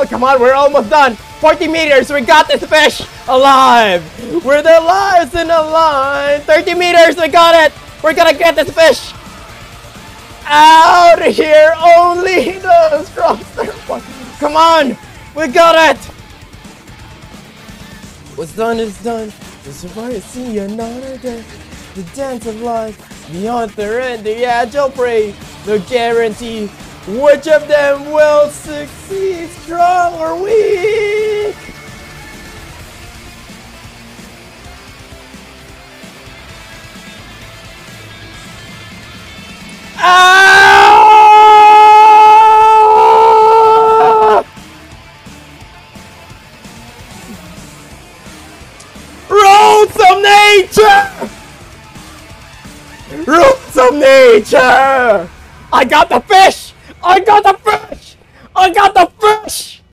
Oh, come on, we're almost done. 40 meters, we got this fish alive. We're the lives in the line. 30 meters, we got it. We're gonna get this fish out of here. Only the strong. Come on, we got it. What's done is done. The survivor see another day. The dance of life beyond the end. The agile prey. The guarantee. Which of them will succeed? Strong or weak? Ah! Rules of nature! Rules of nature! I got the fish! I got the fish! I got the!